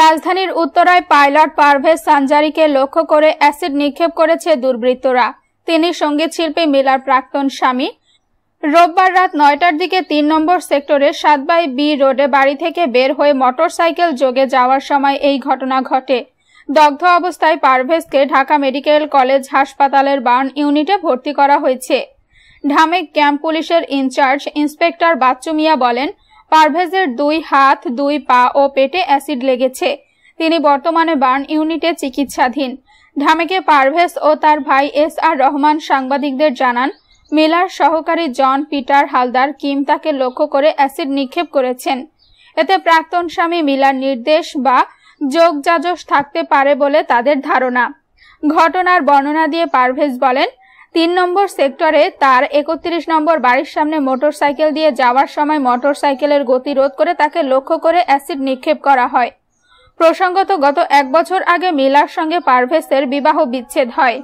রাজধানীর উত্তরায় পাইলট পারভেজ সানজারিকে লক্ষ্য করে অ্যাসিড নিক্ষেপ করেছে দুর্বৃত্তরা। তিনি সংগীত শিল্পী মিলার প্রাক্তন স্বামী। রোববার রাত নয়টার দিকে তিন নম্বর সেক্টরে সাত বাই বি রোডে বাড়ি থেকে বের হয়ে মোটরসাইকেল যোগে যাওয়ার সময় এই ঘটনা ঘটে। দগ্ধ অবস্থায় পারভেজকে ঢাকা মেডিকেল কলেজ হাসপাতালের বার্ন ইউনিটে ভর্তি করা হয়েছে। ঢামেক ক্যাম্প পুলিশের in charge inspector Bachchu Mia বলেন পারভেজের দুই হাত, দুই পা ও পেটে অ্যাসিড লেগেছে। তিনি বর্তমানে বার্ন ইউনিটে চিকিৎসাধীন। ঢামেকে পারভেজ ও তার ভাই এস আর রহমান সাংবাদিকদের জানান, মিলার সহকারী জন পিটার হালদার কিম তাকে লক্ষ্য করে অ্যাসিড নিক্ষেপ করেছেন। এতে প্রাক্তন স্বামী মিলার নির্দেশ বা যোগজাজস থাকতে পারে বলে তাদের ধারণা। ঘটনার বর্ণনা দিয়ে পারভেজ বলেন তিন নম্বর সেক্টরে তার একত্রিশ নম্বর বাড়ির সামনে মোটরসাইকেল দিয়ে যাওয়ার সময় মোটরসাইকেলের গতি রোধ করে তাকে লক্ষ্য করে অ্যাসিড নিক্ষেপ করা হয়। প্রসঙ্গত গত এক বছর আগে মিলার সঙ্গে পারভেসের বিবাহ বিচ্ছেদ হয়।